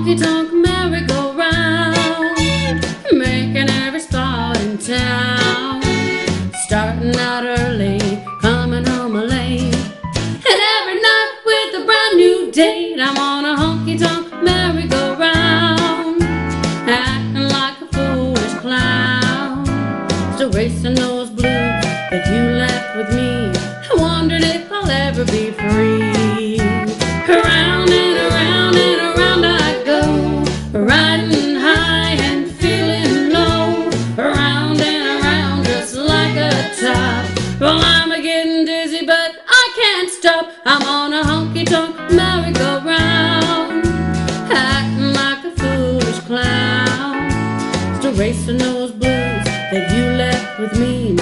honky tonk merry-go-round, making every stop in town. Starting out early, coming home late, and every night with a brand new date. I'm on a honky tonk merry-go-round, acting like a foolish clown, still racing those blues that you left with me. I wondered if I'll ever be free. Around stop. I'm on a honky tonk merry-go-round, acting like a foolish clown. Still racing those blues that you left with me,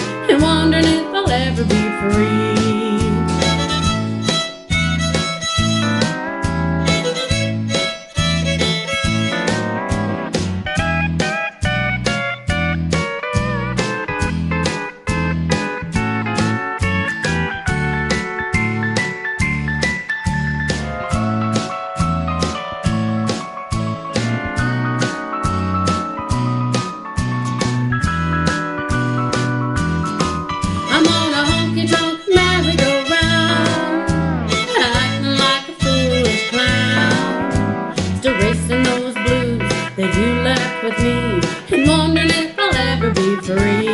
with me, and wondering if I'll ever be free.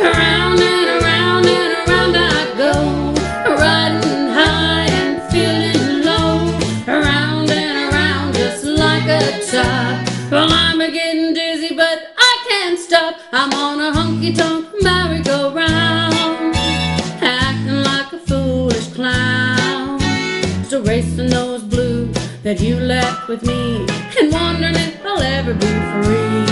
Around and around and around I go, riding high and feeling low. Around and around just like a top. Well, I'm a getting dizzy, but I can't stop. I'm on a honky tonk merry-go-round, acting like a foolish clown. Still racing those blues that you left with me, and wondering ever be free.